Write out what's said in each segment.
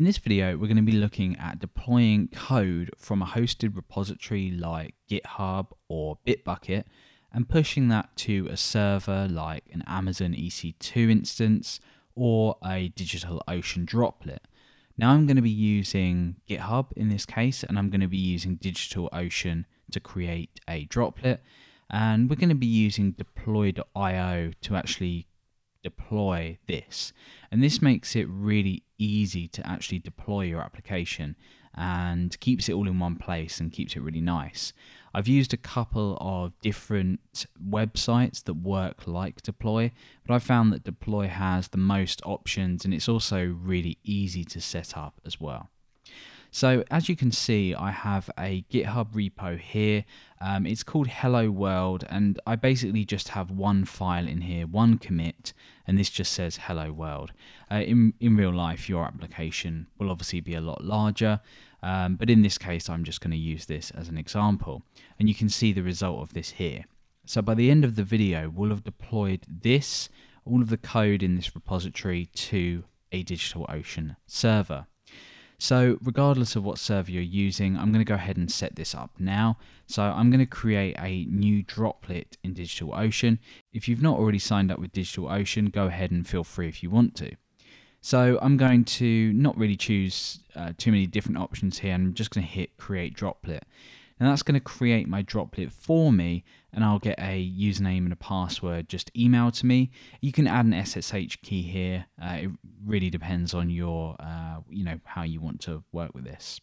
In this video, we're going to be looking at deploying code from a hosted repository like GitHub or Bitbucket and pushing that to a server like an Amazon EC2 instance or a DigitalOcean droplet. Now I'm going to be using GitHub in this case and I'm going to be using DigitalOcean to create a droplet and we're going to be using dploy.io to actually deploy this. And this makes it really easy to actually deploy your application and keeps it all in one place and keeps it really nice. I've used a couple of different websites that work like Dploy, but I found that Dploy has the most options and it's also really easy to set up as well. So as you can see, I have a GitHub repo here. Um, it's called Hello World, and I basically just have one file in here, one commit, and this just says Hello World. Uh, in, in real life, your application will obviously be a lot larger, um, but in this case, I'm just going to use this as an example. And you can see the result of this here. So by the end of the video, we'll have deployed this, all of the code in this repository to a DigitalOcean server. So regardless of what server you're using, I'm going to go ahead and set this up now. So I'm going to create a new droplet in DigitalOcean. If you've not already signed up with DigitalOcean, go ahead and feel free if you want to. So I'm going to not really choose uh, too many different options here. I'm just going to hit create droplet. Now that's going to create my droplet for me and I'll get a username and a password just emailed to me. You can add an SSH key here. Uh, it really depends on your, uh, you know, how you want to work with this.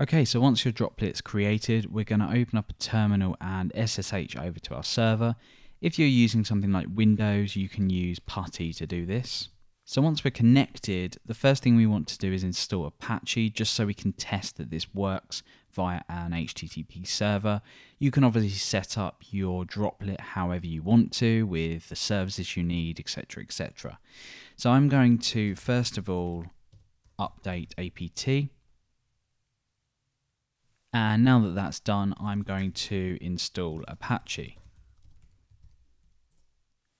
Okay, so once your droplet's created, we're going to open up a terminal and SSH over to our server. If you're using something like Windows, you can use PuTTY to do this. So once we're connected, the first thing we want to do is install Apache just so we can test that this works via an HTTP server. You can obviously set up your droplet however you want to with the services you need, etc. etc. So I'm going to first of all update apt. And now that that's done, I'm going to install Apache.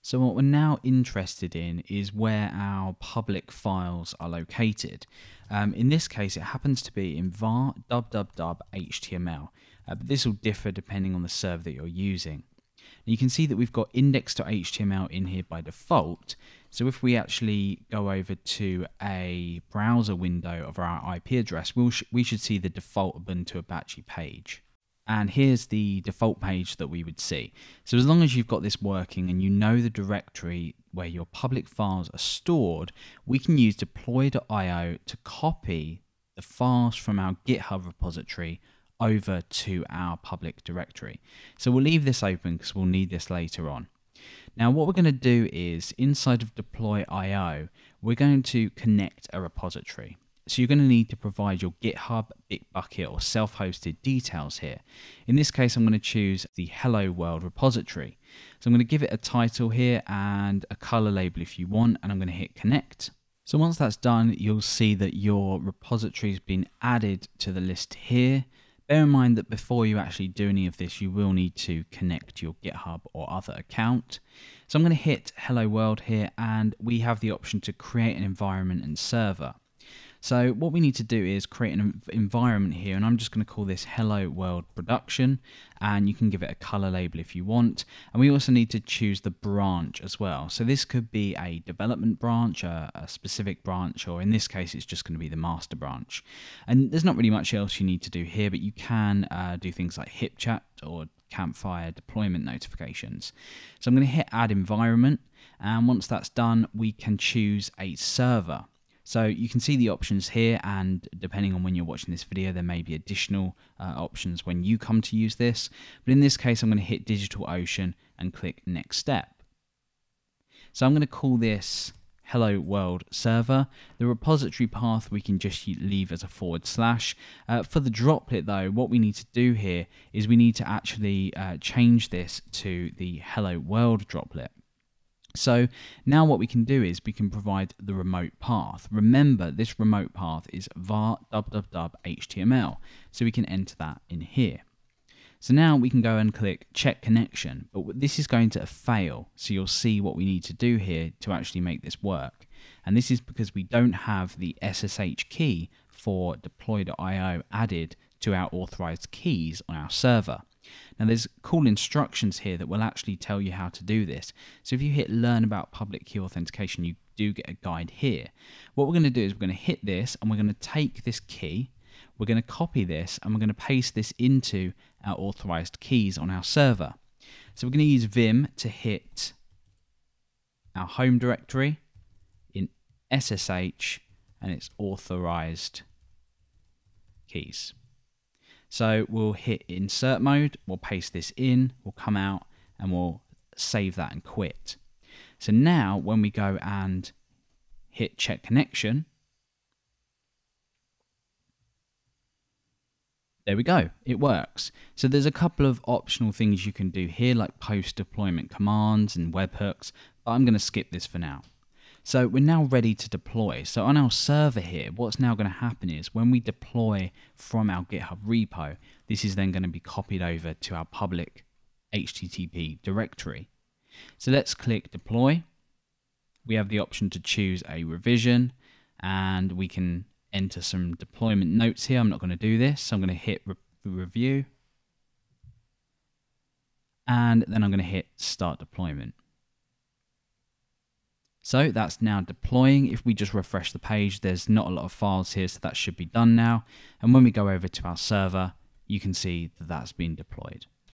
So what we're now interested in is where our public files are located. Um, in this case, it happens to be in var www html, uh, but this will differ depending on the server that you're using. Now you can see that we've got index.html in here by default. So if we actually go over to a browser window of our IP address, we'll sh we should see the default Ubuntu Apache page and here's the default page that we would see. So as long as you've got this working and you know the directory where your public files are stored, we can use dploy.io to copy the files from our GitHub repository over to our public directory. So we'll leave this open because we'll need this later on. Now what we're going to do is inside of dploy.io, we're going to connect a repository. So you're going to need to provide your GitHub, Bitbucket, or self-hosted details here. In this case, I'm going to choose the Hello World repository. So I'm going to give it a title here and a color label if you want, and I'm going to hit connect. So once that's done, you'll see that your repository has been added to the list here. Bear in mind that before you actually do any of this, you will need to connect your GitHub or other account. So I'm going to hit Hello World here, and we have the option to create an environment and server. So what we need to do is create an environment here, and I'm just going to call this Hello World Production, and you can give it a color label if you want. And we also need to choose the branch as well. So this could be a development branch, a, a specific branch, or in this case, it's just going to be the master branch. And there's not really much else you need to do here, but you can uh, do things like HipChat or Campfire deployment notifications. So I'm going to hit add environment and once that's done we can choose a server. So you can see the options here and depending on when you're watching this video there may be additional uh, options when you come to use this. But in this case I'm going to hit DigitalOcean and click next step. So I'm going to call this hello world server. The repository path we can just leave as a forward slash. Uh, for the droplet though, what we need to do here is we need to actually uh, change this to the hello world droplet. So now what we can do is we can provide the remote path. Remember, this remote path is var www html, so we can enter that in here. So now we can go and click check connection, but this is going to fail, so you'll see what we need to do here to actually make this work. And this is because we don't have the SSH key for dploy.io added to our authorized keys on our server. Now there's cool instructions here that will actually tell you how to do this. So if you hit learn about public key authentication, you do get a guide here. What we're going to do is we're going to hit this and we're going to take this key, we're going to copy this and we're going to paste this into our authorized keys on our server. So we're going to use Vim to hit our home directory in SSH and its authorized keys. So we'll hit insert mode, we'll paste this in, we'll come out and we'll save that and quit. So now when we go and hit check connection, there we go, it works. So there's a couple of optional things you can do here like post deployment commands and webhooks, but I'm going to skip this for now. So we're now ready to deploy. So on our server here, what's now going to happen is when we deploy from our GitHub repo, this is then going to be copied over to our public HTTP directory. So let's click deploy. We have the option to choose a revision and we can enter some deployment notes here. I'm not going to do this. So I'm going to hit re review and then I'm going to hit start deployment. So that's now deploying. If we just refresh the page, there's not a lot of files here, so that should be done now. And when we go over to our server, you can see that that's been deployed.